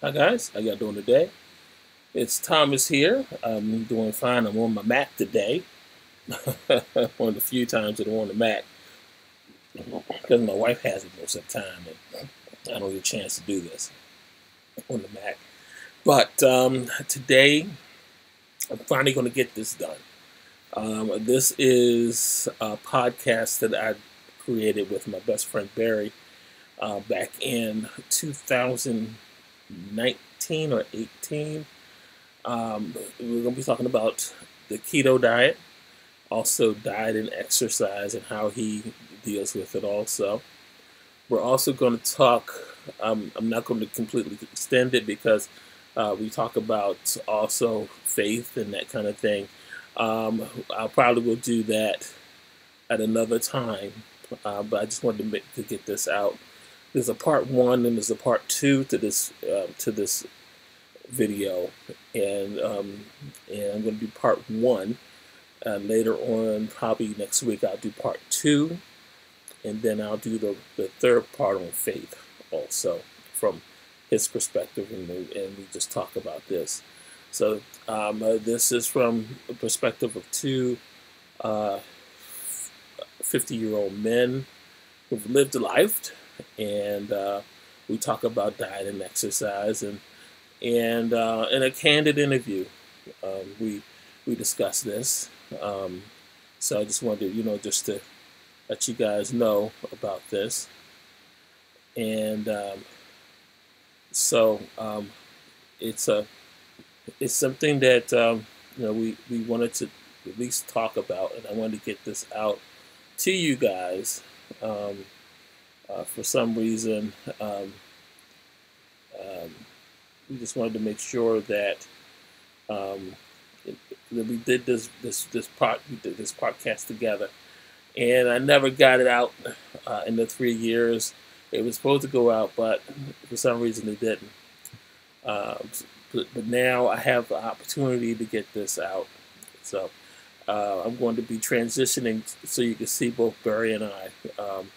Hi guys, how y'all doing today? It's Thomas here. I'm doing fine. I'm on my Mac today. One of the few times that I'm on the Mac because my wife has it most of the time, and I don't get a chance to do this on the Mac. But um, today, I'm finally going to get this done. Um, this is a podcast that I created with my best friend Barry uh, back in 2019 or 18. Um, we're going to be talking about the keto diet, also diet and exercise, and how he deals with it. Also, we're also going to talk. Um, I'm not going to completely extend it because uh, we talk about also faith and that kind of thing. Um, I probably will do that at another time, uh, but I just wanted to make to get this out there's a part one and there's a part two to this uh, to this video, and um, and I'm going to do part one. Uh, later on, probably next week, I'll do part two, and then I'll do the, the third part on faith also from his perspective, and, we, and we just talk about this. So um, uh, this is from the perspective of two 50-year-old uh, men who've lived a life and uh, we talk about diet and exercise, and and uh, in a candid interview, um, we we discuss this. Um, so I just wanted, you know, just to let you guys know about this, and um, so um, it's a it's something that um, you know we we wanted to at least talk about, and I wanted to get this out to you guys. Um, uh, for some reason, um, um, we just wanted to make sure that um, that we did this this this did this podcast together, and I never got it out uh, in the three years. It was supposed to go out, but for some reason it didn't. Uh, but, but, now I have the opportunity to get this out, so uh, I'm going to be transitioning so you can see both Barry and I. Um,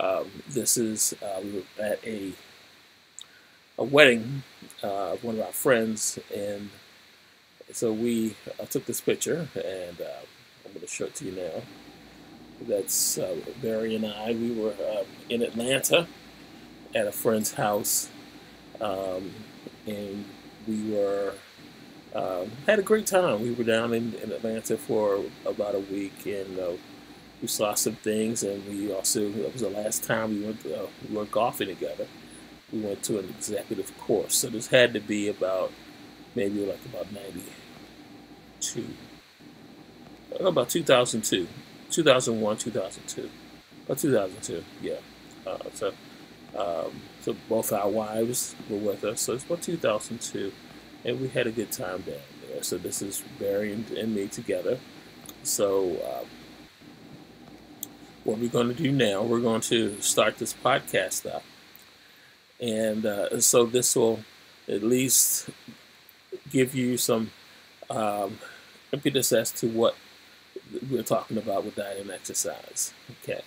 um, this is uh, we were at a a wedding uh, of one of our friends, and so we uh, took this picture, and uh, I'm going to show it to you now. That's uh, Barry and I. We were um, in Atlanta at a friend's house, um, and we were um, had a great time. We were down in, in Atlanta for about a week, and uh, we saw some things, and we also that was the last time we went uh, we went golfing together. We went to an executive course, so this had to be about maybe like about ninety two, about two thousand two, two thousand one, two thousand two, about two thousand two, yeah. Uh, so um, so both our wives were with us, so it's about two thousand two, and we had a good time down there. So this is Barry and, and me together. So. Um, what we're going to do now, we're going to start this podcast up. And uh, so this will at least give you some um, impetus as to what we're talking about with diet and exercise. Okay.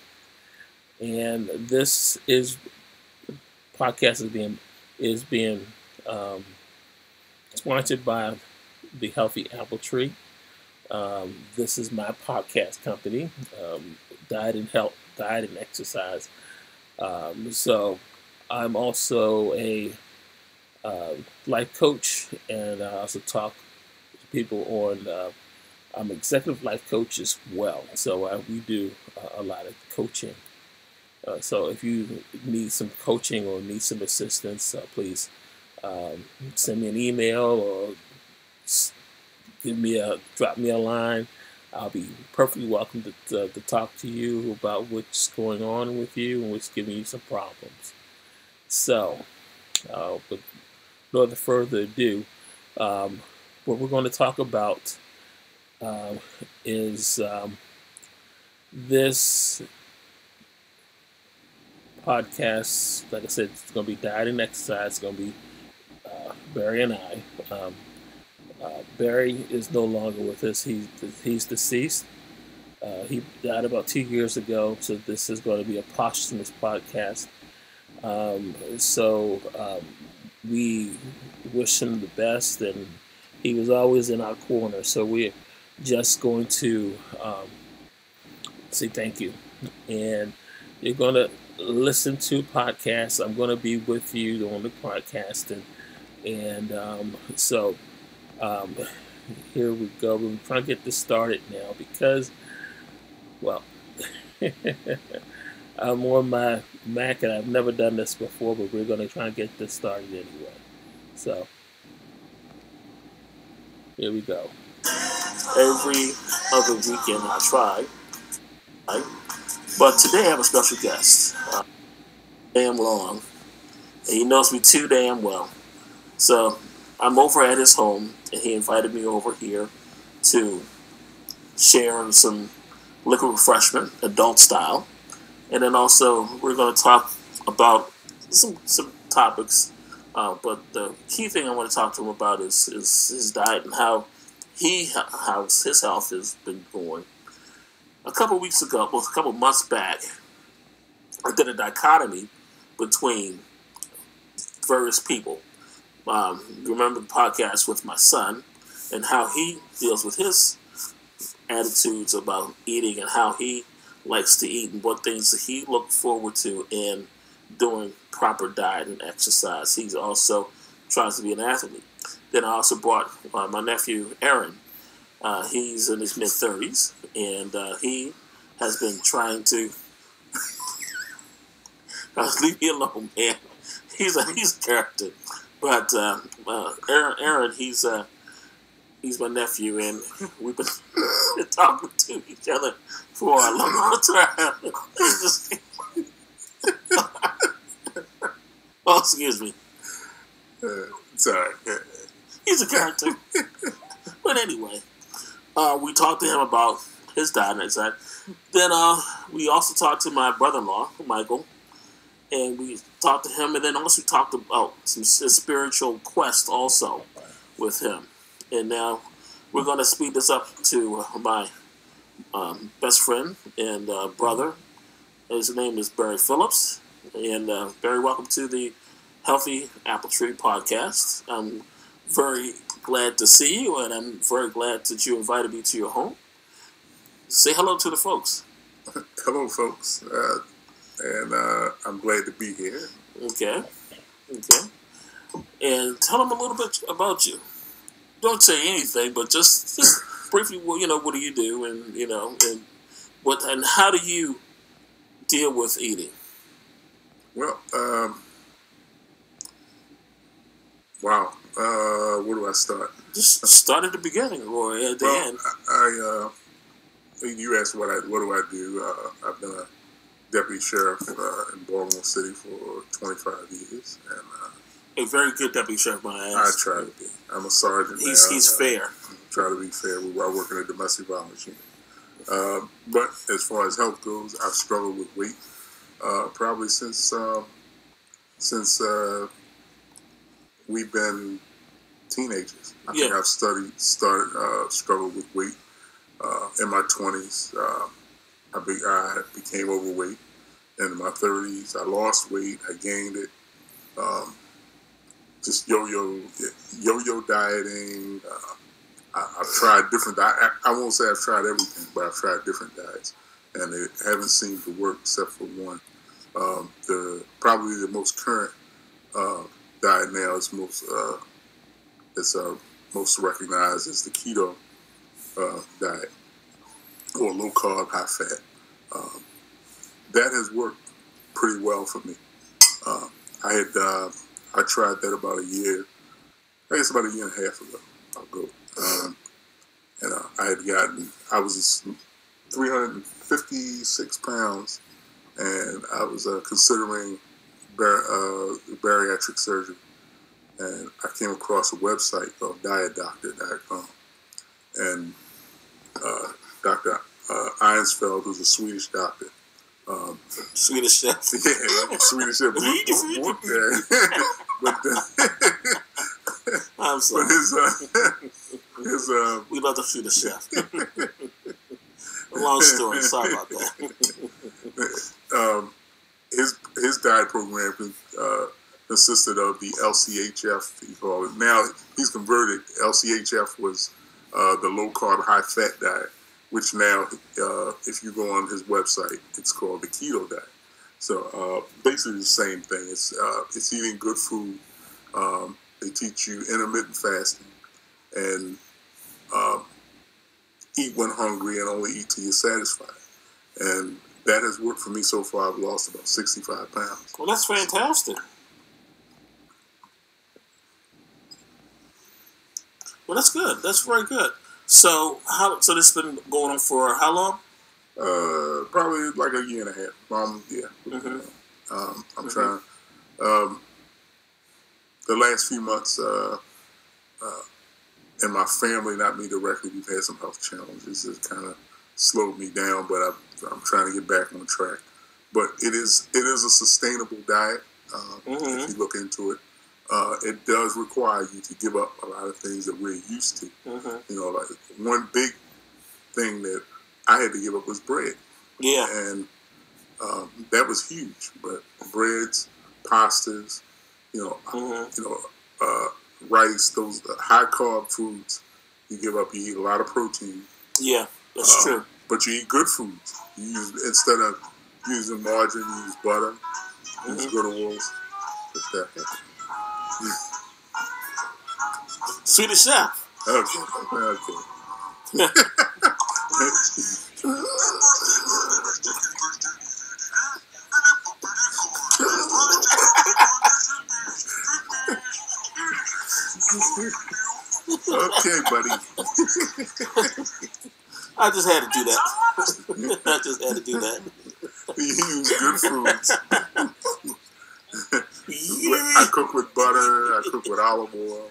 And this is podcast is being is being um, sponsored by the Healthy Apple Tree. Um, this is my podcast company. Um, diet and health, diet and exercise. Um, so I'm also a uh, life coach, and I also talk to people on. Uh, I'm executive life coach as well, so uh, we do a lot of coaching. Uh, so if you need some coaching or need some assistance, uh, please um, send me an email or give me a drop me a line. I'll be perfectly welcome to, to, to, talk to you about what's going on with you and what's giving you some problems. So, uh, with no further ado, um, what we're going to talk about uh, is um, this podcast. Like I said, it's going to be diet and exercise. It's going to be uh, Barry and I. Um, uh, Barry is no longer with us. He's he's deceased. Uh, he died about two years ago, so this is going to be a posthumous podcast. Um, so um, we wish him the best, and he was always in our corner. So we're just going to um, say thank you. And you're going to listen to podcasts. I'm going to be with you on the podcast. And, and um, so um, here we go. We're trying to get this started now because, well, I'm on my Mac and I've never done this before, but we're going to try and get this started anyway. So, here we go. Every other weekend I try, right? but today I have a special guest. Uh, damn long. And he knows me too damn well. So, I'm over at his home, and he invited me over here to share some liquid refreshment, adult style. And then also, we're going to talk about some, some topics. Uh, but the key thing I want to talk to him about is, is his diet and how he how his health has been going. A couple weeks ago, well, a couple months back, I did a dichotomy between various people. Um, remember the podcast with my son and how he deals with his attitudes about eating and how he likes to eat and what things that he look forward to in doing proper diet and exercise. He's also tries to be an athlete. Then I also brought uh, my nephew Aaron. Uh, he's in his mid thirties, and uh, he has been trying to. leave me alone, man. He's a he's a character, but uh, uh, Aaron, Aaron, he's uh, he's my nephew, and we've been talking to each other for a long time. just, oh, excuse me. Uh, sorry. He's a character. but anyway, uh, we talked to him about his diet and that. Then uh, we also talked to my brother-in-law, Michael, and we talked to him, and then also talked about some spiritual quest also with him. And now we're going to speed this up to my um, best friend and uh, brother. His name is Barry Phillips. And uh, Barry, welcome to the Healthy Apple Tree podcast. I'm very glad to see you, and I'm very glad that you invited me to your home. Say hello to the folks. hello, folks. Uh, and uh, I'm glad to be here. Okay. Okay. And tell them a little bit about you don't say anything, but just just briefly, well, you know, what do you do, and you know, and what and how do you deal with eating? Well, um, wow. Uh, where do I start? Just start at the beginning or at the well, end. I, uh, you asked what I what do I do? Uh, I've been a deputy sheriff uh, in Baltimore City for 25 years, and uh, a very good deputy sheriff, my ass. I try to be. I'm a sergeant. He's now. he's fair. try to be fair. We are working in a domestic violence unit. Uh, but as far as health goes, I've struggled with weight uh, probably since uh, since uh, we've been teenagers. I yeah. think I've studied started uh, struggled with weight uh, in my 20s. I, be, I became overweight. In my 30s, I lost weight. I gained it. Um, just yo-yo, yo-yo dieting. Uh, I, have tried different. I, I won't say I've tried everything, but I've tried different diets, and they haven't seemed to work except for one. Um, the probably the most current uh, diet now is most uh, is uh, most recognized as the keto uh, diet or low carb, high fat. Um, that has worked pretty well for me. Uh, I had uh, I tried that about a year, I guess about a year and a half ago. I'll go. Um, and uh, I had gotten, I was 356 pounds, and I was uh, considering bar- uh, bariatric surgery. And I came across a website called dietdoctor.com. And uh, Dr. Uh, Eenfeldt, who's a Swedish doctor, um, Swedish chef. Yeah, Swedish chef. but I'm sorry. But his, uh, his, uh, we love the Swedish chef. Long story. Sorry about that. um, his his diet program consisted of the LCHF. He called it. Now he's converted. LCHF was uh, the low carb, high fat diet, which now, uh, if you go on his website, it's called the keto diet. So uh, basically the same thing. It's uh, it's eating good food. Um, they teach you intermittent fasting and um, eat when hungry and only eat till you're satisfied. And that has worked for me so far. I've lost about 65 pounds. Well, that's fantastic. Well, that's good. That's very good. So, how? So this has been going on for how long? Uh, probably like a year and a half. Um, yeah. Mhm. Um, I'm Mhm. trying. Um, the last few months, uh, uh, in my family, not me directly, we've had some health challenges that kind of slowed me down. But I'm, I'm trying to get back on track. But it is it is a sustainable diet. Uh, Mhm. If you look into it, uh, it does require you to give up a lot of things that we're used to. hmm You know, like one big thing that I had to give up was bread Yeah. and um, that was huge. But breads, pastas, you know, hmm you know, uh, rice, those high carb foods, you give up. You eat a lot of protein, Yeah. That's Um, true. but you eat good foods. You use instead of using margarine, you use butter, use Mhm. good oils. What the? Swedish chef. Okay, okay. okay, buddy. I just had to do that. I just had to do that. You use good foods. I cook with butter. I cook with olive oil.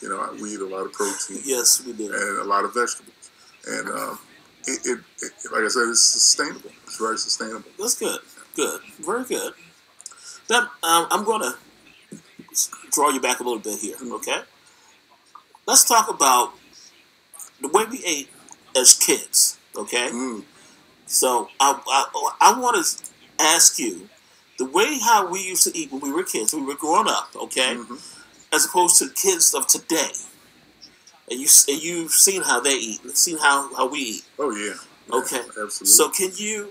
You know, we eat a lot of protein Yes, we do. and a lot of vegetables. And um, it, it, it, like I said, it's sustainable. It's very sustainable. That's good. Good. Very good. Now, um, I'm going to draw you back a little bit here, okay? Let's talk about the way we ate as kids, okay? Mm, So I, I, I want to ask you the way how we used to eat when we were kids, when we were growing up, okay, mhm. as opposed to kids of today. And you and you've seen how they eat, and seen how, how we eat. Oh yeah. Okay. Yeah, absolutely. So can you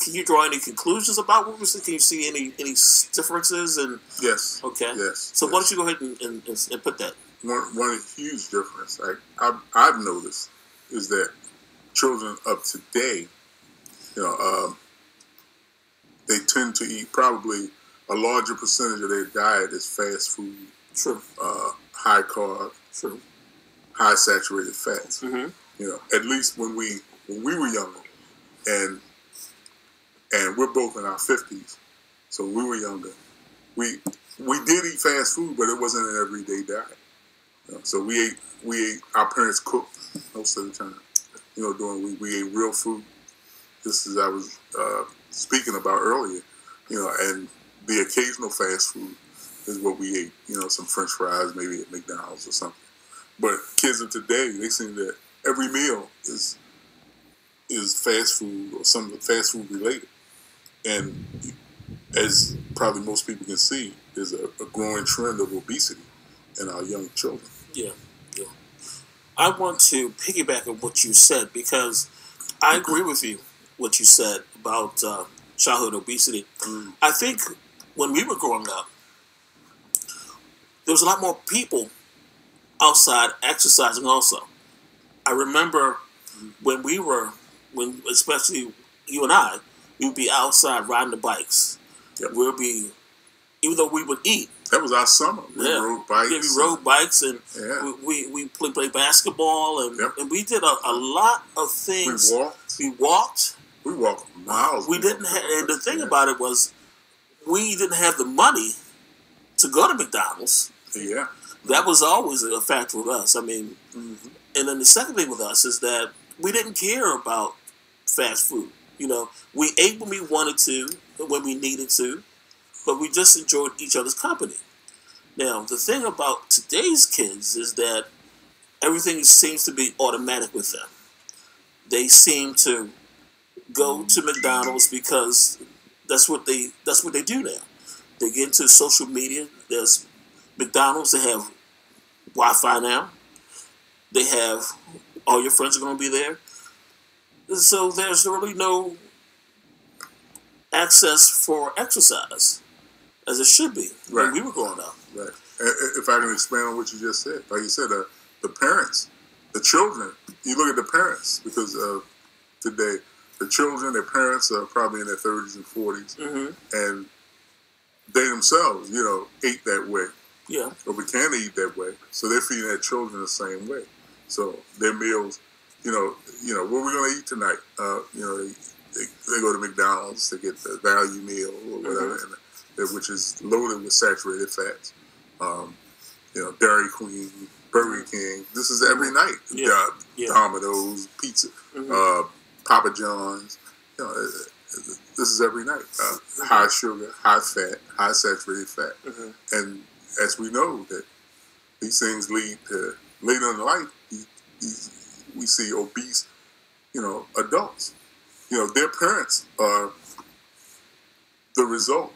can you draw any conclusions about what we're seeing? Can you see any any differences? And yes. okay, Yes. so yes. why don't you go ahead and, and, and, put that? one one huge difference I, I've, I've noticed is that children of today, you know, um, to eat probably a larger percentage of their diet is fast food, True, uh, high carb, true. high saturated fats. Mm-hmm. You know, at least when we when we were younger, and and we're both in our fifties, so we were younger, we we did eat fast food, but it wasn't an everyday diet. You know, so we ate we ate our parents cooked most of the time. You know, doing we, we ate real food. Just as I was uh, speaking about earlier, you know, and the occasional fast food is what we ate. You know, some French fries, maybe at McDonald's or something. But kids of today, they seem that every meal is is fast food or some fast food related. And as probably most people can see, there's a, a growing trend of obesity in our young children. Yeah, yeah. I want to piggyback on what you said because I agree with you. What you said about uh, childhood obesity. Mm. I think when we were growing up, there was a lot more people outside exercising. Also, I remember when we were, when especially you and I, we would be outside riding the bikes. Yep. We'll be, even though we would eat, That was our summer. We Yeah. rode bikes. yeah, we rode bikes and Yeah. we, we, we play, play basketball and, Yep. and we did a, a lot of We things. walked. We walked. We walked miles. We didn't have, and the thing Yeah. about it was, we didn't have the money to go to McDonald's. Yeah. That was always a factor with us. I mean, hmm and then the second thing with us is that we didn't care about fast food. You know, we ate when we wanted to, when we needed to, but we just enjoyed each other's company. Now, the thing about today's kids is that everything seems to be automatic with them. They seem to go to McDonald's because that's what they that's what they do now. They get into social media. There's McDonald's. They have Wi-Fi now. They have all your friends are going to be there. So there's really no access for exercise as it should be Right. when we were growing up. Right. If I can expand on what you just said, like you said, uh, the parents, the children. You look at the parents because uh, today the children, their parents are probably in their thirties and 40s Mm-hmm. and they themselves, you know, ate that way Yeah. or began to eat that way. So they're feeding their children the same way. So their meals, you know, you know, what are we going to eat tonight? Uh, you know, they, they, they go to McDonald's to get the value meal or whatever, and, uh, which is loaded with saturated fats. Um, you know, Dairy Queen, Burger King. This is every night. Yeah. Uh, Yeah. Domino's, pizza, Mhm. uh, Papa John's. You know, uh, uh, this is every night. Uh, high sugar, high fat, high saturated fat Mhm. and as we know that these things lead to later in life these, these, we see obese you know adults you know their parents are the result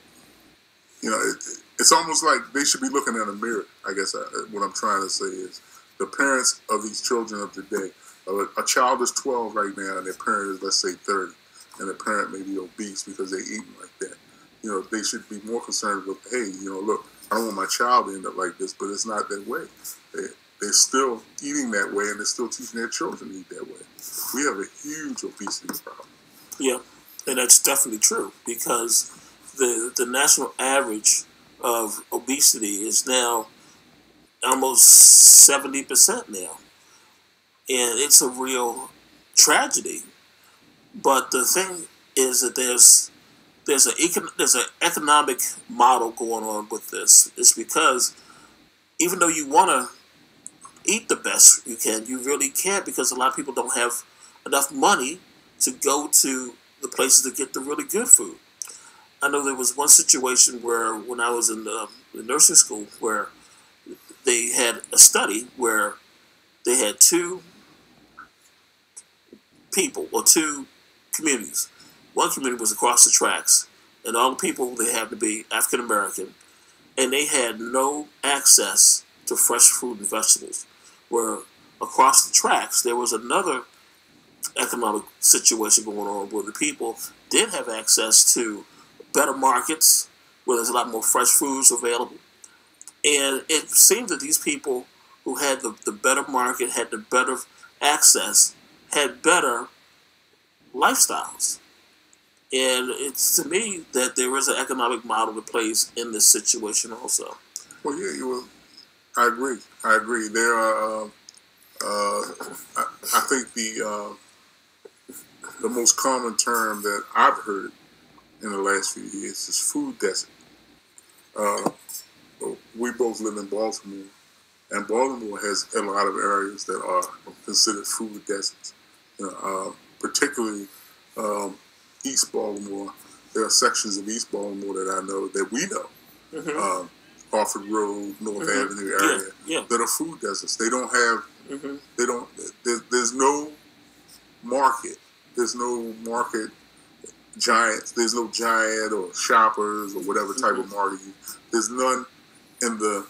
you know it, it's almost like they should be looking in a mirror i guess I, what i'm trying to say is the parents of these children of today a, a child is 12 right now and their parent is let's say 30 and the parent may be obese because they're eating like that you know, they should be more concerned with, hey, you know, look, I don't want my child to end up like this, but it's not that way. They, they're still eating that way, and they're still teaching their children to eat that way. We have a huge obesity problem. Yeah, and that's definitely true because the the national average of obesity is now almost seventy percent now, and it's a real tragedy. But the thing is that there's there's an econ- there's an economic model going on with this. It's because even though you want to eat the best you can, you really can't because a lot of people don't have enough money to go to the places to get the really good food. I know there was one situation where when I was in the, the nursing school where they had a study where they had two people or two communities. One community was across the tracks, and all the people they had to be African American, and they had no access to fresh fruit and vegetables. Where across the tracks there was another economic situation going on where the people did have access to better markets where there's a lot more fresh foods available. And it seemed that these people who had the, the better market, had the better access, had better lifestyles. And it's to me that there is an economic model that plays in this situation also. Well, yeah, you will. I agree. I agree. There are. Uh, uh, I, I think the uh, the most common term that I've heard in the last few years is food desert. Uh, we both live in Baltimore, and Baltimore has a lot of areas that are considered food deserts. Uh, particularly um, East Baltimore. There are sections of East Baltimore that I know that we know. Mm-hmm. Um, Harford Road, North Mhm. Avenue Yeah, area yeah. that are food deserts. They don't have, hmm they don't, there, there's no market. There's no market giants. There's no giant or shoppers or whatever type of market. You, there's none in the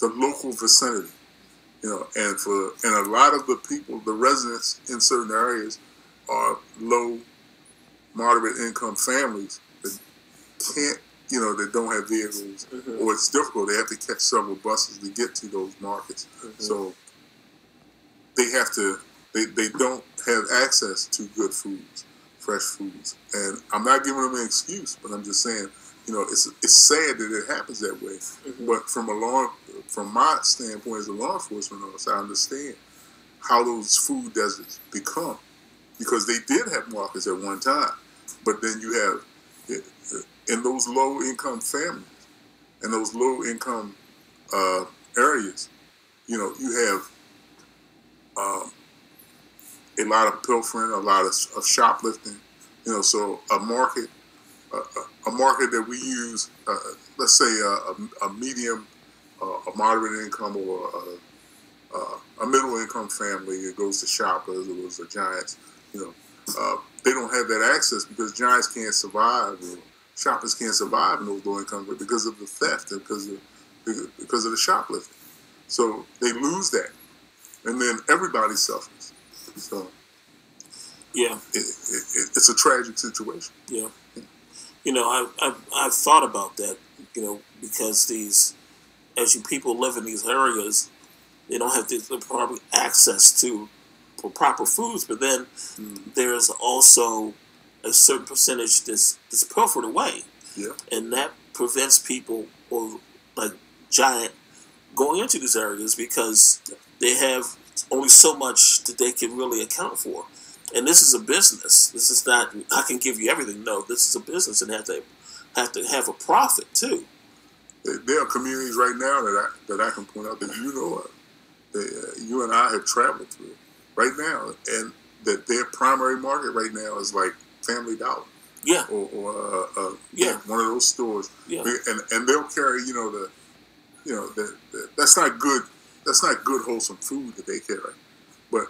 the local vicinity. You know, and for and a lot of the people, the residents in certain areas are low, moderate income families that can't, you know, that don't have vehicles Mhm. or it's difficult. They have to catch several buses to get to those markets. So they have to, they, they don't have access to good foods, fresh foods. And I'm not giving them an excuse, but I'm just saying, you know, it's it's sad that it happens that way. Mhm. But from a law, from my standpoint as a law enforcement officer, I understand how those food deserts become because they did have markets at one time, but then you have in those low income families in those low income uh, areas, you know, you have um, a lot of pilfering, a lot of, of shoplifting. You know, so a market, a market that we use, uh, let's say a, a, a medium, uh, a moderate income, or a, a, a middle income family, it goes to shoppers, it goes to giants. You know, uh, they don't have that access because giants can't survive, or shoppers can't survive in those low income because of the theft and because of because of the shoplifting. So they lose that, and then everybody suffers. So yeah, it, it, it, it's a tragic situation. Yeah, you know, I I I've thought about that. You know, because these as you people live in these areas, they don't have the, the proper access to proper foods. But then mm. there's also a certain percentage that's that's pilfered away. Yeah. And that prevents people or like giant going into these areas because they have only so much that they can really account for. And this is a business. This is not I can give you everything. No, this is a business and have to have to have a profit too. There are communities right now that I that I can point out that you know of, that uh, you and I have traveled through right now, and that their primary market right now is like Family Dollar. Yeah. Or, or uh, uh, yeah. one of those stores. Yeah. And and they'll carry you know the, you know the, the, that's not good. That's not good wholesome food that they carry, but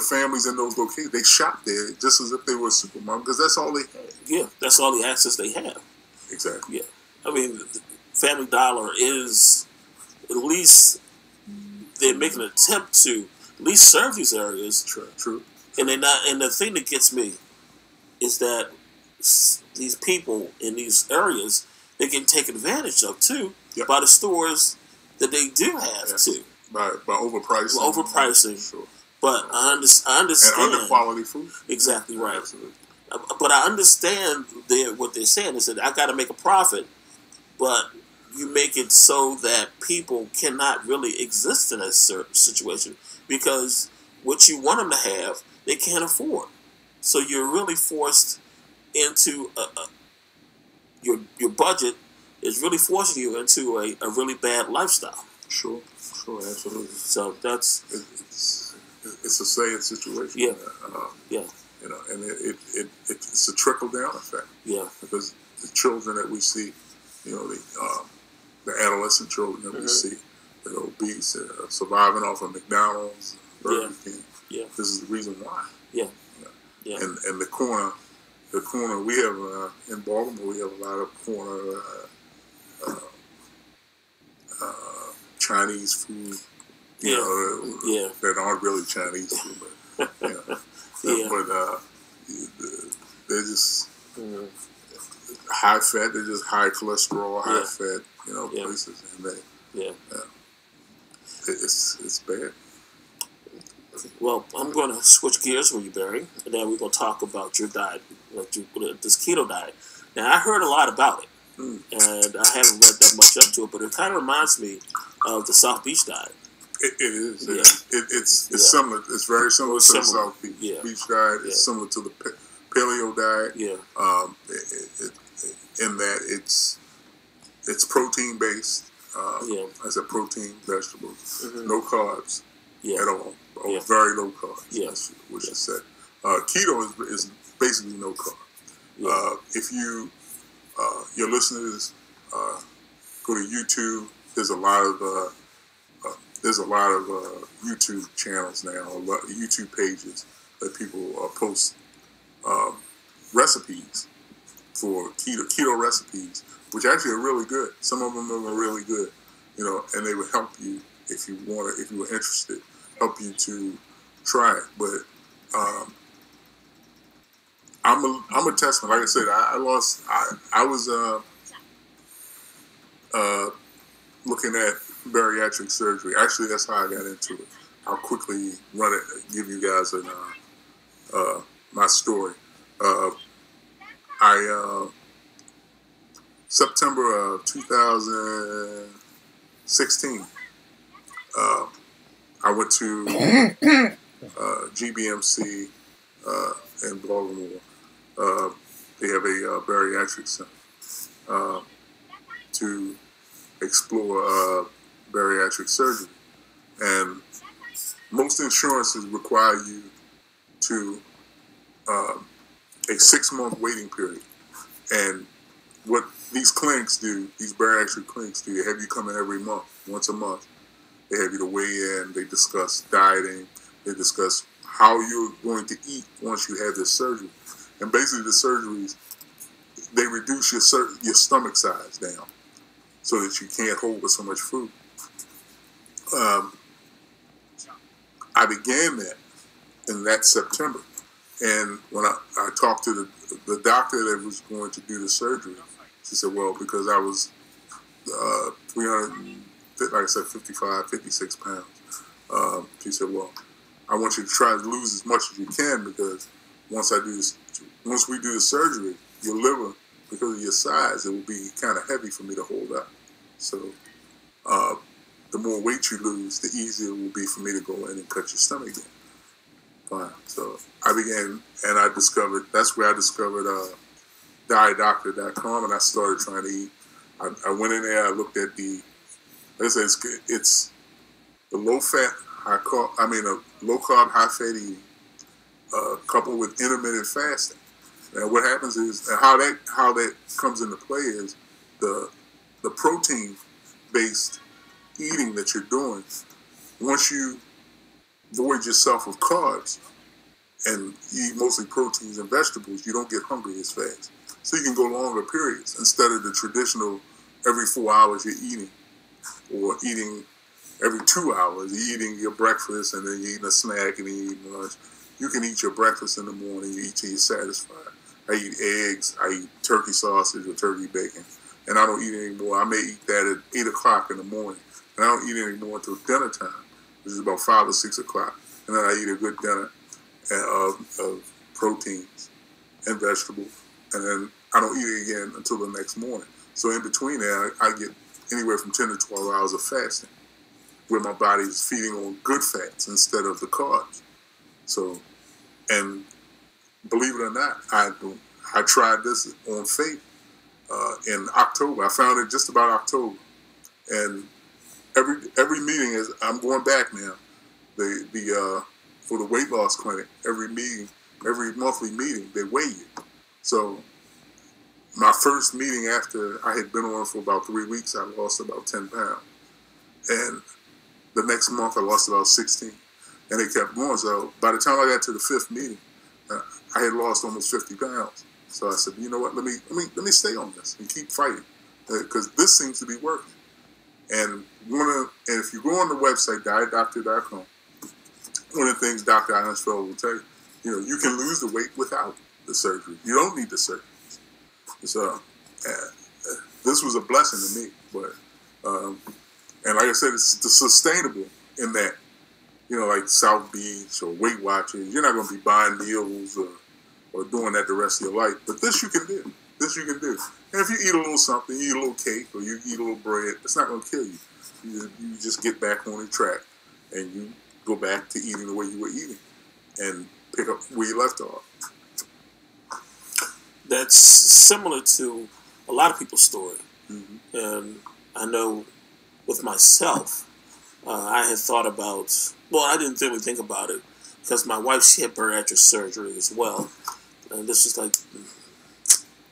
the, families in those locations they shop there just as if they were a supermarket because that's all they have. Yeah, that's all the access they have. Exactly. Yeah. I mean, Family Dollar is at least they're making an attempt to at least serve these areas. True. True. And they not. And the thing that gets me is that these people in these areas they can take advantage of too yep. by the stores that they do have yes. too. By by overpricing. By overpricing. Sure. But I, under, I understand. And under quality food. Exactly right. Absolutely. Uh, but I understand what they're saying is that I got to make a profit but you make it so that people cannot really exist in a certain situation because what you want them to have, they can't afford. So you're really forced into a, a, your your budget is really forcing you into a, a really bad lifestyle. Sure, sure, absolutely. So that's it's it's a sad situation. Yeah, uh, yeah. You know, and it, it, it it's a trickle down effect. Yeah, because the children that we see you know, the, um, the adolescent children that mm-hmm. we see that are obese, uh, surviving off of McDonald's, Burger yeah. King. Yeah. This is the reason why. Yeah. Yeah. And and the corner, the corner we have uh, in Baltimore, we have a lot of corner uh, uh, uh Chinese food. You yeah. know, yeah. that aren't really Chinese but you know, yeah. but uh, they're just. Mm-hmm high fat. They're just high cholesterol, high yeah. fat, you know, yeah. places, and they, yeah, yeah. it's it's bad. Well, I'm going to switch gears with you, Barry, and then we're going to talk about your diet, like this keto diet. Now, I heard a lot about it, mm. and I haven't read that much up to it, but it kind of reminds me of the South Beach diet. It, it is. Yeah. It, it's it's Yeah. similar. It's very similar to Similar. the South Beach, Yeah. beach diet. It's Yeah. similar to the pa- paleo diet. Yeah, Um, it, in that it's it's protein based. Uh, yeah, I said protein, vegetables, Mhm. no carbs yeah, at all, or Yeah. very low carbs. Yeah. That's what you said. Uh, keto is, is basically no carb. yeah, Uh, if you, uh, your listeners, uh, go to YouTube. There's a lot of uh, there's a lot of uh, YouTube channels now, YouTube pages that people uh, post um, recipes for keto keto recipes, which actually are really good. Some of them are really good, you know, and they would help you if you want if you were interested, help you to try it. But um, I'm a I'm a testament. Like I said, I, I lost. I I was uh, uh, looking at bariatric surgery. Actually, that's how I got into it. I'll quickly run it, give you guys an uh, uh, my story. Uh, I uh, September of 2016. Uh, I went to uh, GBMC in Baltimore. They have a bariatric center to explore bariatric surgery, and most insurances require you to um, a six month waiting period. And what these clinics do, these bariatric clinics do, they have you come in every month, once a month. They have you to weigh in, they discuss dieting, they discuss how you're going to eat once you have this surgery. And basically, the surgeries, they reduce your your stomach size down so that you can't hold with so much food. Um, I began that in that September. And when I, I talked to the, the doctor that was going to do the surgery, she said, well, because I was uh, 300, like I said, 55, 56 pounds. Um, she said, well, I want you to try to lose as much as you can because once I do this, once we do the surgery, your liver, because of your size, it will be kind of heavy for me to hold up. So uh, the more weight you lose, the easier it will be for me to go in and cut your stomach in. Fine. So I began, and I discovered, that's where I discovered uh, dietdoctor.com, and I started trying to eat. I, I went in there, I looked at the, like I said, it's, it's the low fat, high carb, I mean, a low carb, high fat eating, uh, coupled with intermittent fasting. And what happens is, and how that how that comes into play is the the protein based eating that you're doing. Once you void yourself of carbs and eat mostly proteins and vegetables, you don't get hungry as fast. So you can go longer periods instead of the traditional every four hours you're eating or eating every two hours. You're eating your breakfast and then you're eating a snack and then you're eating lunch. You can eat your breakfast in the morning, you eat till you're satisfied. I eat eggs, I eat turkey sausage or turkey bacon, and I don't eat anymore. I may eat that at 8 o'clock in the morning, and I don't eat anymore until dinner time, which is about 5 or 6 o'clock. And then I eat a good dinner of, of proteins and vegetables, and then I don't eat it again until the next morning. So in between there, I, I get anywhere from 10 to 12 hours of fasting where my body is feeding on good fats instead of the carbs. So, and believe it or not, I I tried this on faith uh, in October. I found it just about October, and every every meeting is I'm going back now. The the uh, for the weight loss clinic, every meeting, every monthly meeting, they weigh you. So my first meeting after I had been on for about three weeks, I lost about ten pounds, and the next month I lost about sixteen, and it kept going. So by the time I got to the fifth meeting, uh, I had lost almost 50 pounds. So I said, you know what? Let me let me let me stay on this and keep fighting because uh, this seems to be working. And one of and if you go on the website dietdoctor.com, one of the things Dr. Eenfeldt will tell you, you know, you can lose the weight without the surgery. You don't need the surgery. So uh, uh, this was a blessing to me, but um, and like I said, it's sustainable in that you know, like South Beach or Weight Watchers, you're not going to be buying meals or, or doing that the rest of your life. But this you can do. This you can do. And if you eat a little something, you eat a little cake or you eat a little bread, it's not going to kill you. you. You just get back on the track and you go back to eating the way you were eating and pick up where you left off. That's similar to a lot of people's story. Mm-hmm. And I know with myself, uh, I had thought about well, I didn't really think about it because my wife she had bariatric surgery as well, and this is like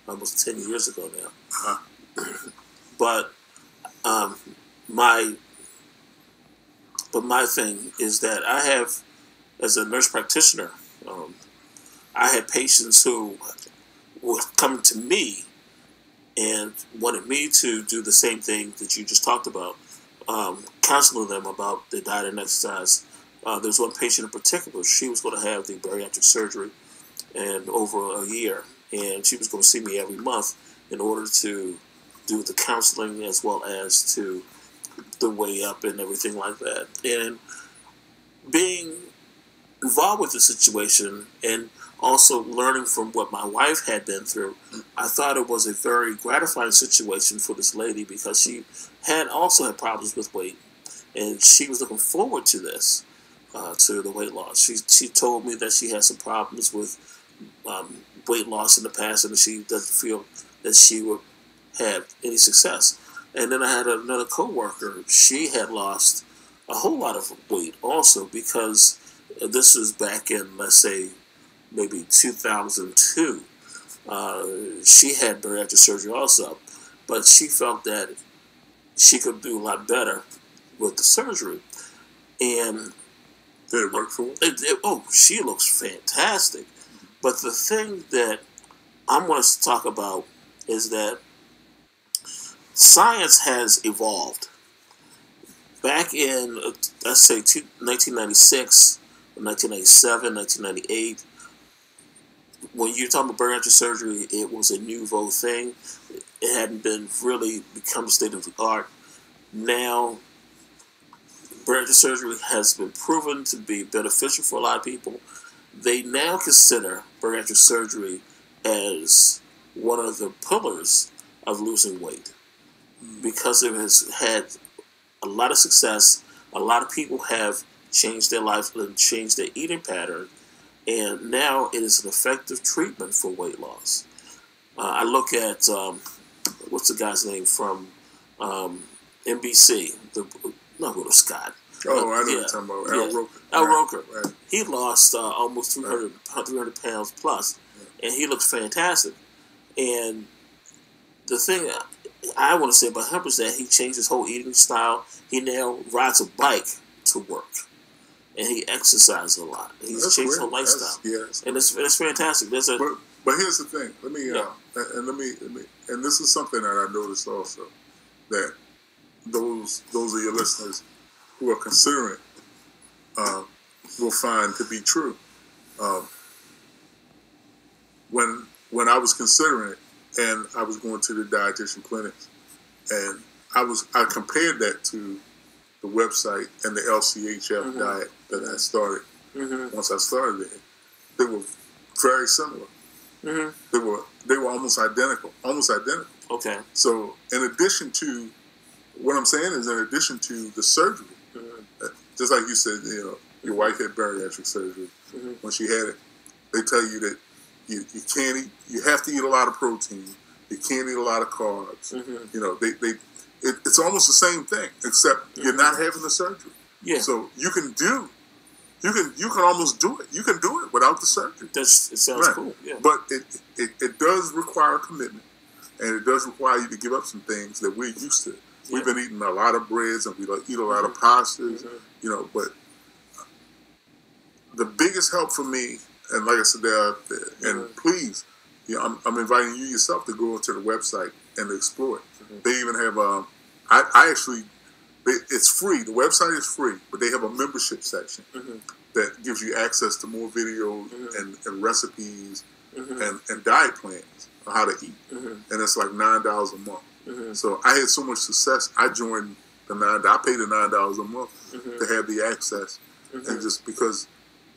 almost ten years ago now. Uh-huh. but um, my but my thing is that I have, as a nurse practitioner, um, I had patients who were coming to me and wanted me to do the same thing that you just talked about, um, counseling them about the diet and exercise uh, there's one patient in particular. She was going to have the bariatric surgery, and over a year, and she was going to see me every month in order to do the counseling as well as to the way up and everything like that. And being involved with the situation and also learning from what my wife had been through, I thought it was a very gratifying situation for this lady because she had also had problems with weight and she was looking forward to this uh, to the weight loss. She she told me that she had some problems with um, weight loss in the past, and she doesn't feel that she would have any success. And then I had another coworker. She had lost a whole lot of weight also because this was back in let's say maybe 2002. Uh, she had bariatric surgery also, but she felt that she could do a lot better with the surgery. And did it work for her? Oh, she looks fantastic. But the thing that I'm going to talk about is that science has evolved. Back in, uh, let's say, 1996, 1997, 1998, when you're talking about bariatric surgery, it was a nouveau thing. It hadn't been really become state of the art. Now, bariatric surgery has been proven to be beneficial for a lot of people. They now consider bariatric surgery as one of the pillars of losing weight because it has had a lot of success. A lot of people have changed their life and changed their eating pattern, and now it is an effective treatment for weight loss. Uh, I look at um, what's the guy's name from um, NBC, the not Will Scott. Oh, I know yeah, what you're talking about. Al yeah. Roker. Al Right, Roker. Right. He lost uh, almost 300, 300 pounds plus, and he looks fantastic. And the thing I want to say about him is that he changed his whole eating style. He now rides a bike to work, and he exercises a lot. He's That's changed his whole lifestyle, That's, yeah, that's and it's, it's fantastic. There's a But but here's the thing. Let me Yeah. uh, and- and let me, let me and this is something that I noticed also that those those of your listeners who are considering uh, will find to be true. Um, when when I was considering it, and I was going to the dietitian clinics, and I was I compared that to the website and the LCHF Mhm. diet that I started. mhm, Once I started it, they were very similar mhm. they were they were almost identical, almost identical. okay, So in addition to what I'm saying is in addition to the surgery, just like you said, you know, your wife had bariatric surgery. Mhm. When she had it, they tell you that you, you can't eat, you have to eat a lot of protein, you can't eat a lot of carbs. Mhm. You know, they, they it, it's almost the same thing, except you're not having the surgery. yeah, So you can do, you can you can almost do it. You can do it without the surgery. that's it sounds Right. cool. Yeah, But it, it, it does require commitment, and it does require you to give up some things that we're used to. We've been eating a lot of breads and we like eat a lot of pastas, Mhm. you know. But the biggest help for me, and like I said, there, and Mhm. please, you know, I'm, I'm inviting you yourself to go to the website and explore it. Mhm. They even have, um, I, I actually, they, it's free. The website is free, but they have a membership section Mhm. that gives you access to more videos Mhm. and, and recipes and, and diet plans on how to eat. And it's like nine dollars a month. Mhm. So I had so much success. I joined the nine. I paid the nine dollars a month Mhm. to have the access, and just because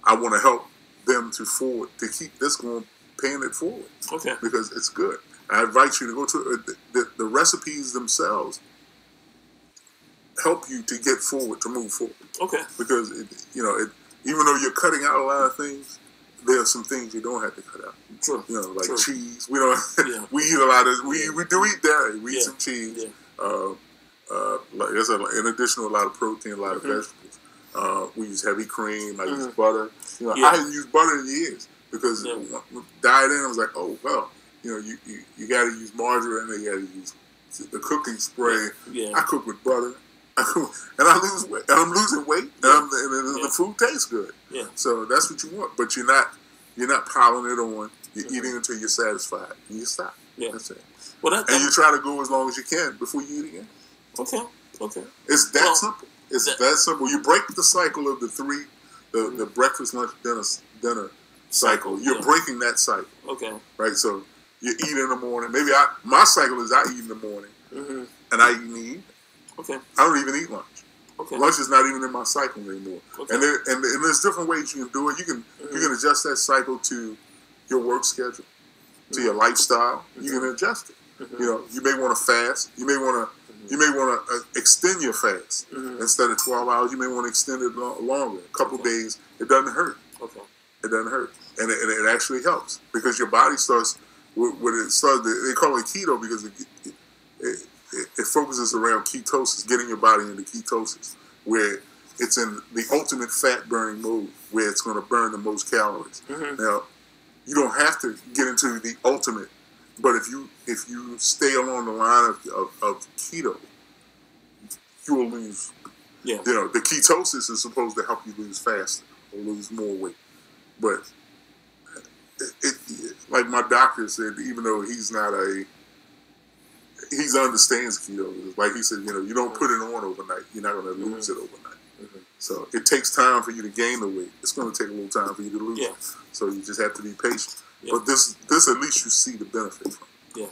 I want to help them to forward to keep this going, paying it forward okay, because it's good. I invite you to go to uh, the, the, the recipes themselves. Help you to get forward to move forward okay, because it, you know it, even though you're cutting out a lot of things, there are some things you don't have to cut out. true. You know, like True. cheese. We don't. Yeah. we eat a lot of. We we do eat dairy. We eat some cheese. Yeah. Uh, uh, like I said, in addition to a lot of protein, a lot of Mhm. vegetables. Uh, we use heavy cream. I use Mhm. butter. You know, Yeah. I haven't used butter in years because Yeah. when- dieting. I was like, oh well, you know, you you, you got to use margarine. and You got to use the cooking spray. Yeah, I cook with butter. And I lose weight. And I'm losing weight. And, I'm, and, and Yeah. the food tastes good. Yeah. So that's what you want. But you're not you're not piling it on. You're Mhm. eating until you're satisfied. And you stop. Yeah. That's it. well, that, And you try to go as long as you can before you eat again. okay, okay, It's that Well, simple. It's that- that, simple. You break the cycle of the three, the, the breakfast, lunch, dinner, dinner cycle. You're Yeah. breaking that cycle, okay, right? So you eat in the morning. Maybe I my cycle is I eat in the morning hmm and I eat in the evening. Okay, I don't even eat lunch. okay, Lunch is not even in my cycle anymore. okay, And there, and, and there's different ways you can do it. You can you Mhm. can adjust that cycle to your work schedule, to your lifestyle. You can adjust it. Mhm. You know, you may want to fast. You may want to you may want to uh, extend your fast Mhm. instead of 12 hours. You may want to extend it lo- longer, a couple Okay. days. It doesn't hurt. okay, It doesn't hurt, and it, and it actually helps because your body starts when it starts. They call it keto because it, it focuses around ketosis, getting your body into ketosis, where it's in the ultimate fat burning mode, where it's going to burn the most calories. hmm Now, you don't have to get into the ultimate, but if you if you stay along the line of, of, of keto, you will lose. Yeah. You know, the ketosis is supposed to help you lose faster or lose more weight, but it, it like my doctor said, even though he's not a he understands keto. Like he said, you know, you don't put it on overnight. You're not going to lose it overnight. Mhm. So it takes time for you to gain the weight. It's going to take a little time for you to lose Yeah. it. So you just have to be patient. Yeah. But this, this at least you see the benefit from. Yeah.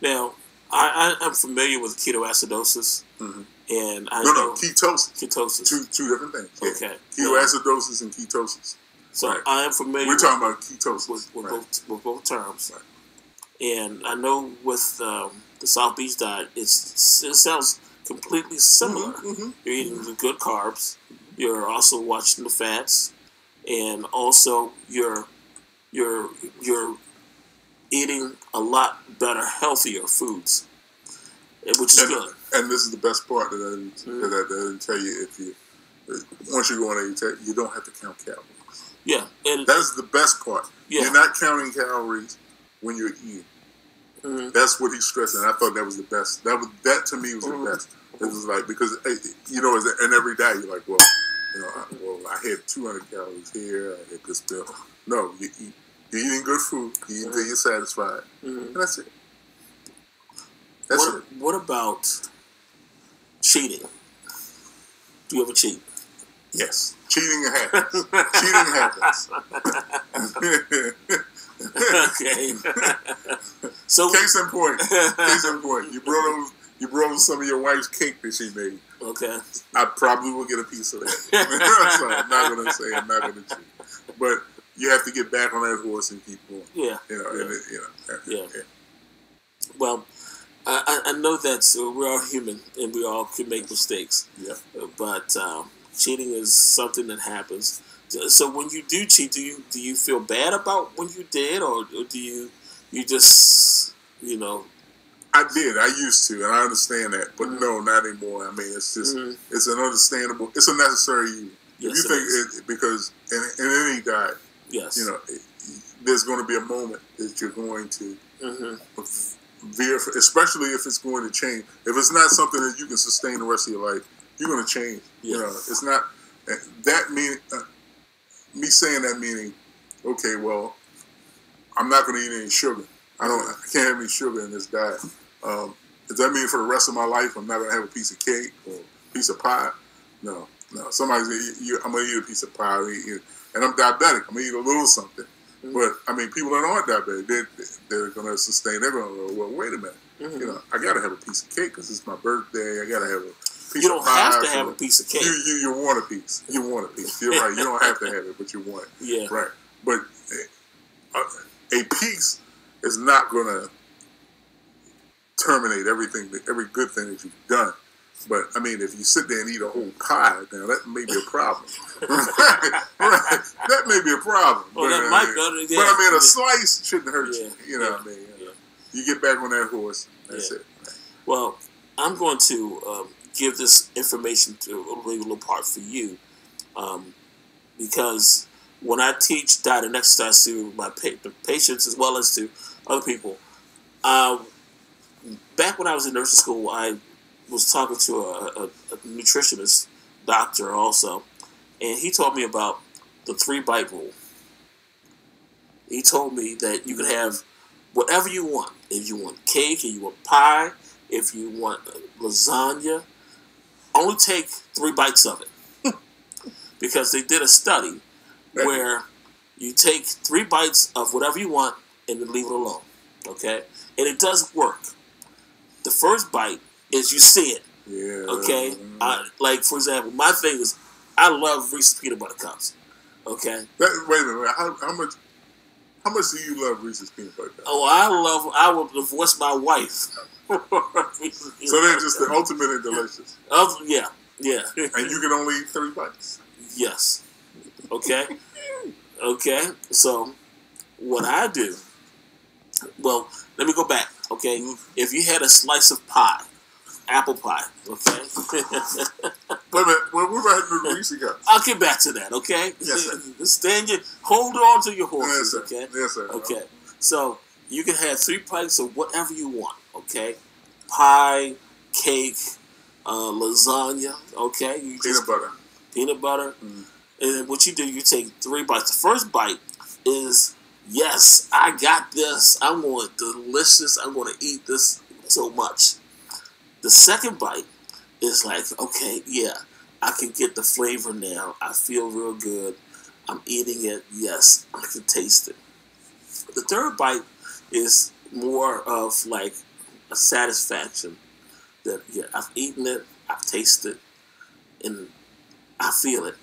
Now, I, I am familiar with ketoacidosis, Mhm. and I No, know no, ketosis. ketosis. Two, two different things. Yeah. Okay. Ketoacidosis and ketosis. So Right. I am familiar. We're talking about ketosis. with, with right. both with both terms. Right. And I know with um, the South Beach diet, it's it sounds completely similar. Mhm. You're eating the good carbs. You're also watching the fats, and also you're you're you're eating a lot better, healthier foods, eh, which is And, good. and this is the best part that I didn't, Mhm. that I didn't tell you. If you once you go on there, you don't have to count calories. Yeah, and That is the best part. yeah, You're not counting calories when you're eating. Mhm, That's what he's stressing. I thought that was the best. That was that to me was the Mhm. best. It was like because you know, and every day you're like, well, you know, I, well, I had 200 calories here. I had this bill. No, you eat. You're eating good food. You eat until you're satisfied, mhm. and that's it. That's what, it. what about cheating? Do you ever cheat? Yes, cheating happens. cheating happens. okay. so Case in point. Case in point. You brought over you brought over some of your wife's cake that she made. okay. I probably will get a piece of that. so I'm not gonna say I'm not gonna cheat, but you have to get back on that horse and keep going. Yeah. You know, Yeah. and you know, Yeah. Well, I, I know that we're all human and we all can make mistakes, yeah. but um, cheating is something that happens. So when you do cheat, do you do you feel bad about when you did, or, or do you you just you know? I did. I used to, and I understand that, but Mhm. no, not anymore. I mean, it's just Mhm. it's an understandable. It's a necessary evil. Yes, if you think it, because in, in any diet, yes, you know, it, there's going to be a moment that you're going to hmm veer, for, especially if it's going to change. If it's not something that you can sustain the rest of your life, you're going to change. You know, it's not that mean. Uh, me saying that meaning, okay, well, I'm not going to eat any sugar. I don't. I can't have any sugar in this diet. Um, does that mean for the rest of my life I'm not going to have a piece of cake or a piece of pie? No, no. Somebody's gonna eat, you, I'm going to eat a piece of pie, eat- and I'm diabetic. I'm going to eat a little something. Mhm. But I mean, people that aren't diabetic, they, they're going to sustain. They're going to go, well, wait a minute. hmm You know, I got to have a piece of cake because it's my birthday. I got to have a You don't have to have a piece of cake. you, you you want a piece. You want a piece. You're right. You don't have to have it, but you want it. yeah, Right. But a, a piece is not going to terminate everything, every good thing that you've done. But I mean, if you sit there and eat a whole pie, now that may be a problem. right, right. That may be a problem. Well, but, that uh, might go to- but I mean, yeah. a slice shouldn't hurt Yeah, you. You know yeah, what I mean? yeah. You get back on that horse. That's Yeah. it. Well, I'm going to um, give this information to a little part for you, um, because when I teach diet and exercise to my pa- patients as well as to other people, uh, back when I was in nursing school, I was talking to a, a, a nutritionist doctor also, and he told me about the three bite rule. He told me that you can have whatever you want. If you want cake, if you want pie, if you want lasagna, only take three bites of it. because they did a study where you take three bites of whatever you want and then leave it alone. Okay? And it does work. The first bite is you see it. Yeah. Okay? I, like, for example, my thing is I love Reese's peanut butter cups. Okay? That, wait a minute. How, how much? How much do you love Reese's peanut butter? Oh, I love, I would divorce my wife. So they're just the ultimate in delicious, Oh, yeah, yeah. and you can only eat three bites. Yes. Okay. Okay. So, what I do, well, let me go back. Okay. If you had a slice of pie, apple pie, okay, Wait a minute. What about the? I'll get back to that. Okay. Yes, sir. Stand your, hold on to your Yes, horses. sir. Okay. Yes, sir. Okay. So you can have three bites of whatever you want. Okay. Pie, cake, uh, lasagna. Okay. You just Peanut butter. peanut butter. Mhm. And what you do, you take three bites. The first bite is, yes, I got this. I'm going delicious. I'm going to eat this so much. The second bite is like, okay, yeah, I can get the flavor now. I feel real good. I'm eating it. Yes, I can taste it. The third bite is more of like a satisfaction that yeah, I've eaten it, I've tasted it, and I feel it.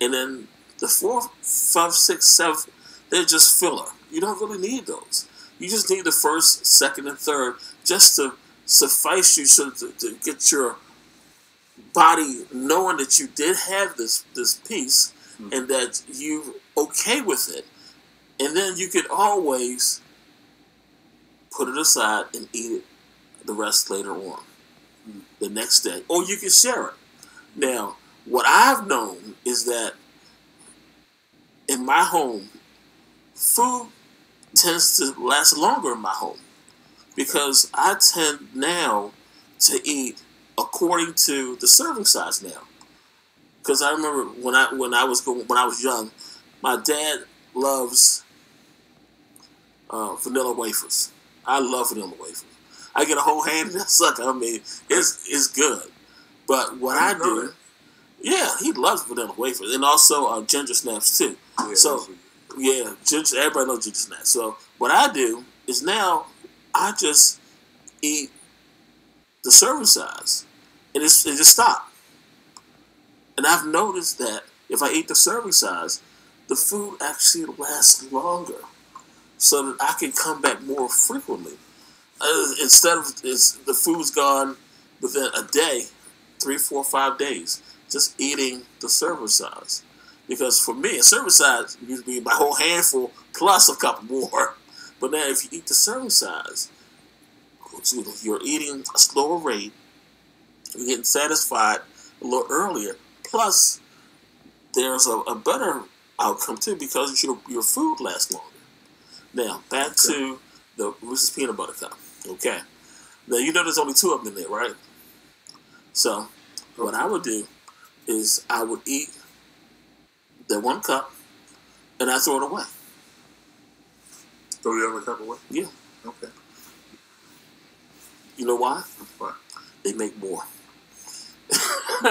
And then the fourth, fifth, sixth, seventh, they're just filler. You don't really need those. You just need the first, second, and third just to suffice you so to, to get your body knowing that you did have this this piece mm-hmm. and that you okay with it. And then you can always put it aside and eat it the rest later on, mm-hmm. the next day. Or you can share it. Now, what I've known is that in my home, food tends to last longer in my home because I tend now to eat according to the serving size now. Because I remember when I when I was going, when I was young, my dad loves uh, vanilla wafers. I love vanilla wafers. I get a whole hand of that sucker. I mean, it's it's good. But what I, I do, yeah, he loves vanilla wafers and also uh, ginger snaps too. Yeah, so yeah, ginger. Everybody loves ginger snaps. So what I do is now I just eat the serving size, and it's it just stop. And I've noticed that if I eat the serving size, the food actually lasts longer, so that I can come back more frequently. Uh, instead of the food's gone within a day, three, four, five days, just eating the serving size. Because for me, a serving size used to be my whole handful plus a couple more. But now, if you eat the serving size, you're eating a slower rate, you're getting satisfied a little earlier. Plus, there's a, a better outcome too because your your food lasts longer. Now, back okay. to the Reese's peanut butter cup. Okay. Now you know there's only two of them in there, right? So, what I would do is I would eat the one cup and I throw it away. Throw the other cup away? Yeah. Okay. You know why? Why? They make more.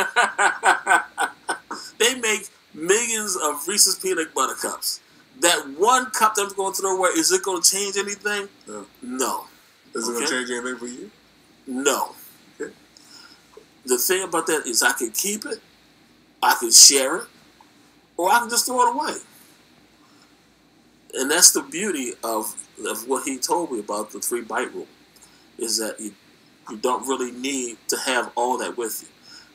they make millions of Reese's peanut butter cups. That one cup that I'm going to throw away, is it going to change anything? No. No. Is it going to change anything for you? No. Okay. The thing about that is I can keep it, I can share it, or I can just throw it away and that's the beauty of of what he told me about the three bite rule, is that you you don't really need to have all that with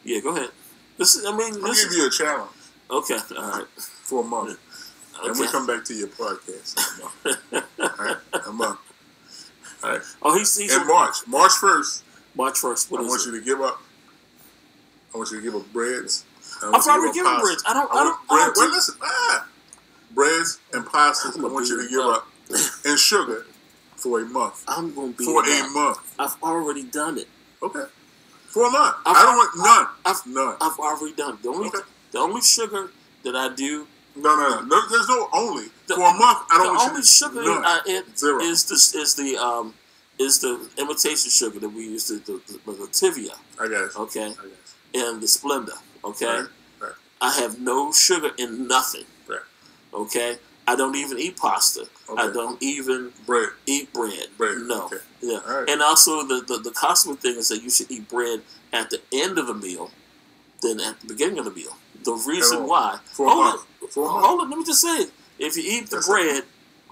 you. Yeah, go ahead. This is, I mean, I'll give you a challenge. Okay, all right. For a month, okay. and we come back to your podcast. all right, a month. All right. Oh, he's, he's in March, March first. March first. What I want it? you to give up. I want you to give up breads. I've already given breads. I don't. I don't. I don't, well, listen. Ah breads and pastas. I want you to give up, and sugar for a month. I'm going to be for a month. I've already done it. Okay. For a month. I've, I do not want none. I've, none. I've already done it. The only okay. the only sugar that I do. No, no, no. there's no only the, for a month. I don't the only sugar none. I, it, Zero. is the is the um is the imitation sugar that we use the the, the, the Stevia. I got it. Okay. I it. And the Splenda. Okay. Right. Right. I have no sugar in nothing. Right. Okay. I don't even eat pasta. Okay. I don't even bread. eat bread. Bread. No. Okay. Yeah. Right. And also the, the the cosmic thing is that you should eat bread at the end of the meal, than at the beginning of the meal. The reason why. For hold on. For hold on. Let me just say it. If you eat the That's bread it.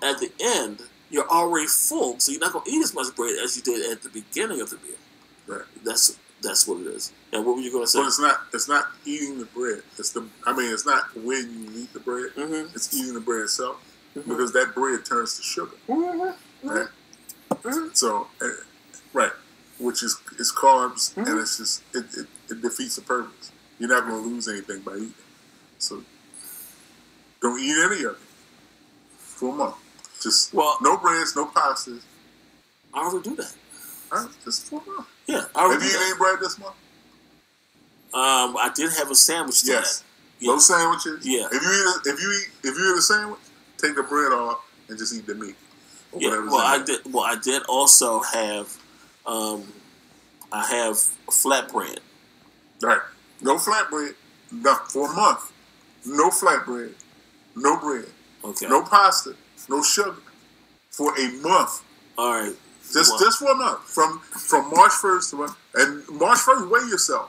at the end, you're already full, so you're not gonna eat as much bread as you did at the beginning of the meal. Right. That's that's what it is. And what were you going to say? Well, it's not. It's not eating the bread. It's the. I mean, it's not when you eat the bread. Mm-hmm. It's eating the bread itself mm-hmm. because that bread turns to sugar. Mm-hmm. Right. Mm-hmm. So, uh, right, which is is carbs, and Mm-hmm. it's just it, it, it defeats the purpose. You're not going to lose anything by eating. So, don't eat any of it for a month. Just Well- no breads, no pastas. I already do that. All right, just for a month. Yeah, I Have you eaten any bread this month? Um, I did have a sandwich. Yes. Yeah. No sandwiches. Yeah. If you eat a, if you eat if you eat a sandwich, take the bread off and just eat the meat. Or Yeah, well, I did. Well, I did also have Um, I have flatbread. Right. No flatbread. No, for a month. No flatbread. No bread. Okay. No pasta. No sugar. For a month. All right. Just Well- just a month. From from March first to and March first, weigh yourself.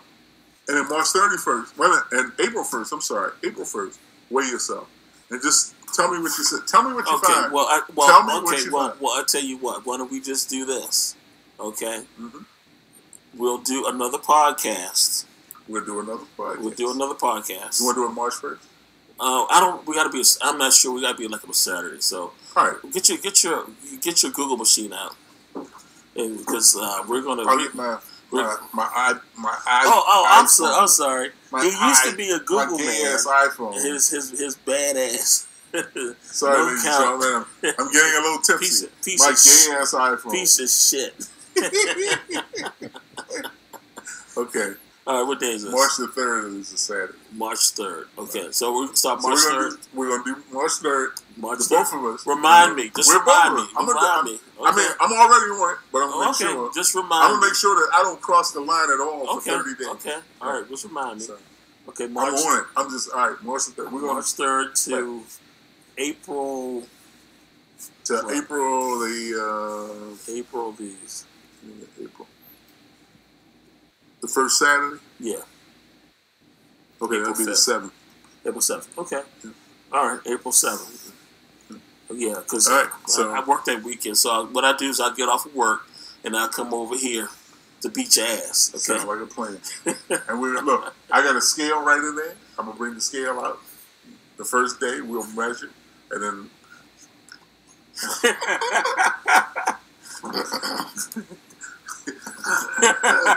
And then March thirty first, well, and April first. I'm sorry, April first, weigh yourself, and just tell me what you said. Tell me what you Okay. find. Well, I, well, Tell me what okay. you Well, find. well, I'll tell you what. Why don't we just do this? Okay. Mhm. We'll do another podcast. We'll do another podcast. We'll do another podcast. You want to do it March first? Uh, I don't. We got to be. I'm not sure. We got to be like on a Saturday. So All right. get your get your get your Google machine out, and because uh, we're gonna. I'll get my my my my eye. oh, oh, I'm sorry. I'm sorry. My he used to be a Google my man. iPhone. His his his badass. Sorry, no ladies and gentlemen, I'm, I'm getting a little tipsy. Piece of- piece my gay ass iPhone. Piece of shit. okay, All right, what day is this? March the third is a Saturday. March third. Okay, so we start So March third. do, we're gonna do March third. March The third. both of us. Remind me. Just We're remind both me. of us. I'm gonna, Remind I'm- I mean, I'm already on it, but I'm gonna make okay, sure. just I'm gonna make sure that I don't cross the line at all for Okay, 30 days. okay, all right, just remind me. So, Okay, I'm March on it. I'm just all right. March the third. We're March third to April to Right. April the April these. uh, April. The first Saturday. Yeah, Okay, April that'll be the seventh. April seventh. Okay, all right, April seventh. Yeah, because right, so- I, I work that weekend. So I, what I do is I get off of work and I come over here to beat your ass. Okay. Sounds like a plan. and we look. I got a scale right in there. I'm gonna bring the scale out. The first day we'll measure, and then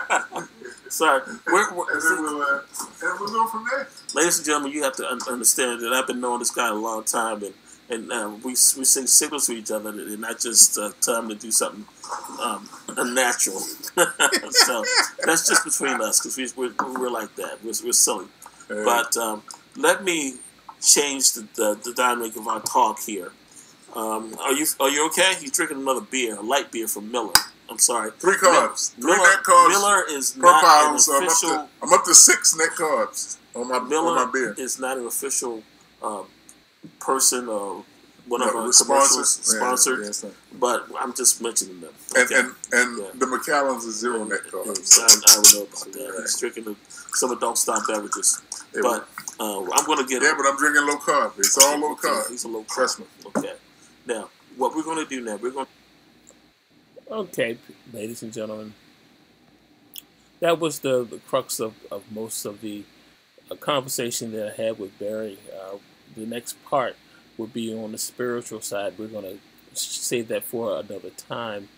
Sorry, we're, we're- and then we'll uh, and we'll go from there. ladies and gentlemen, you have to un- understand that I've been knowing this guy a long time, and and uh, we we sing signals to each other, and not just uh, tell him to do something um, unnatural. so that's just between us because we, we're, we're like that. We're, we're silly. Uh, But um, let me change the, the, the dynamic of our talk here. Um, are you are you okay? You're drinking another beer, a light beer from Miller. I'm sorry. three carbs, three Miller, net carbs Miller is per not an pound. So I'm up, official. to, I'm up to six net carbs on my Miller on my beer. is not an official uh, person or one of No, our we're sponsored. Yeah, sponsored, yeah, but I'm just mentioning them. and Okay. and and Yeah. the McAllens is zero And- net and carbs. I, I would know about that. Right. He's drinking the, some adult stop beverages, Yeah, but uh, I'm going to get. yeah, but I'm drinking low carb. It's all low carb. He's a low carb. Me. Okay. Now, what we're going to do now, we're going. Okay, ladies and gentlemen, that was the, the crux of, of most of the uh, conversation that I had with Barry. Uh, the next part would be on the spiritual side. We're going to save that for another time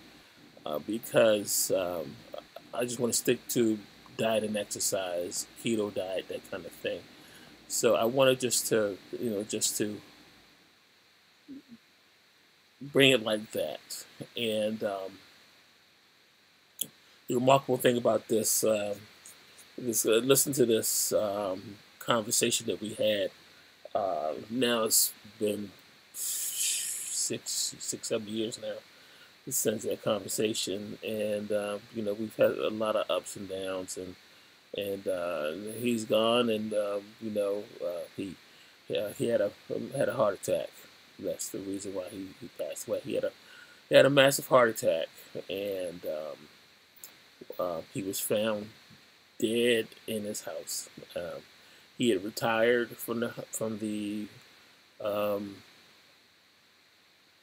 uh, because um, I just want to stick to diet and exercise, keto diet, that kind of thing. So I wanted just to, you know, just to bring it like that. And um, the remarkable thing about this, um, this uh, listen to this um, conversation that we had. Uh, now it's been six, six, seven years now since that conversation, and uh, you know we've had a lot of ups and downs, and and uh, he's gone, and um, you know uh, he he had a had a heart attack. That's the reason why he, he passed away. He had a he had a massive heart attack, and um, uh, he was found dead in his house. Um, he had retired from the from the um,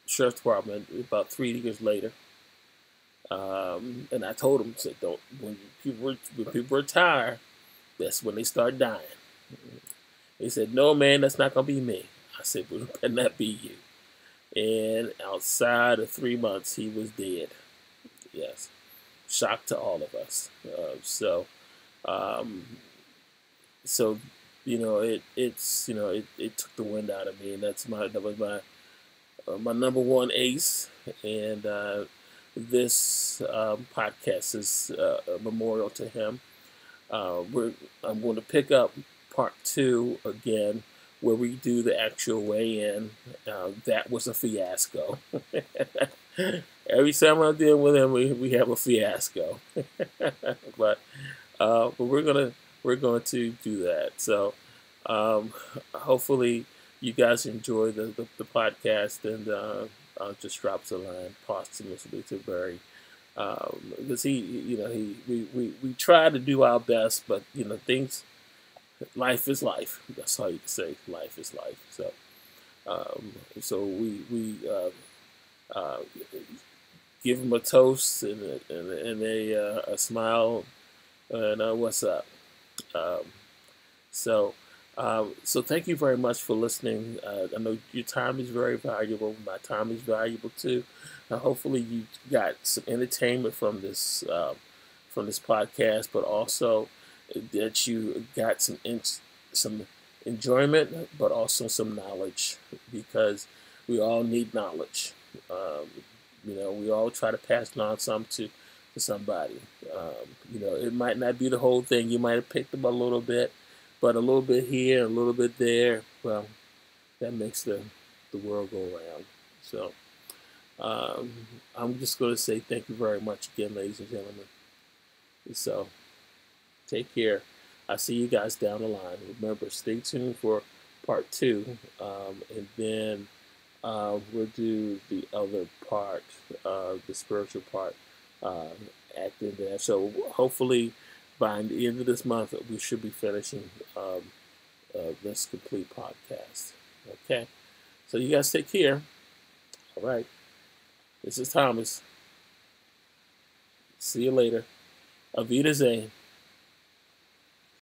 sheriff's department about three years later. Um, and I told him, said, "Don't when people when people retire, that's when they start dying." He said, "No, man, that's not gonna be me." I said, "Well, it not be you." And outside of three months, he was dead. Yes, shock to all of us. Uh, so, um, so you know, it it's you know, it, it took the wind out of me, and that's my that was my uh, my number one ace, and uh, this um, podcast is uh, a memorial to him. Uh, we're I'm going to pick up part two again where we do the actual weigh-in. Uh, that was a fiasco. Every time I deal with him, we, we have a fiasco. but uh, but we're gonna we're going to do that. So um, hopefully you guys enjoy the, the, the podcast and uh, uh, just drops a line posthumously to Barry. Because um, he, you know, he we, we, we try to do our best, but you know, things, life is life. That's all you can say. Life is life. So, um, so we we uh, uh, give him a toast and a, and, and a, uh, a smile and uh, what's up. Um, so. Um, so thank you very much for listening. Uh, I know your time is very valuable. My time is valuable too. Uh, hopefully you got some entertainment from this uh, from this podcast, but also that you got some in, some enjoyment, but also some knowledge because we all need knowledge. Um, you know, we all try to pass on some to to somebody. Um, you know, it might not be the whole thing. You might have picked up a little bit but a little bit here, a little bit there, well, that makes the, the world go round. So um, I'm just going to say thank you very much again, ladies and gentlemen. So take care. I'll see you guys down the line. Remember, stay tuned for part two, um, and then uh, we'll do the other part, uh, the spiritual part, uh, at the end of that. So hopefully by the end of this month, we should be finishing um, uh, this complete podcast. Okay? So you guys take care. All right. This is Thomas. See you later. Avita Zane.